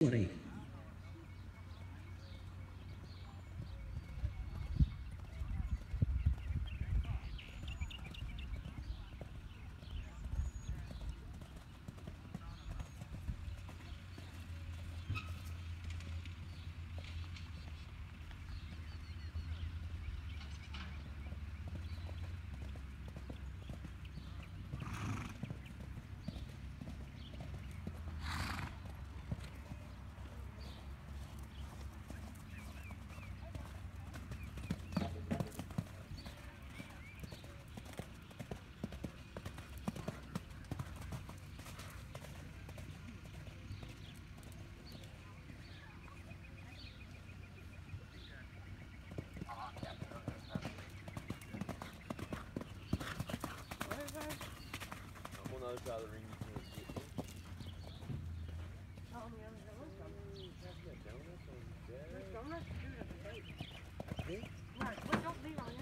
Twenty. I'm on the other side of the ring. You can't get me. Donuts on there. Donuts on. Donuts, dude, at the base. I think. Right, but don't leave on there.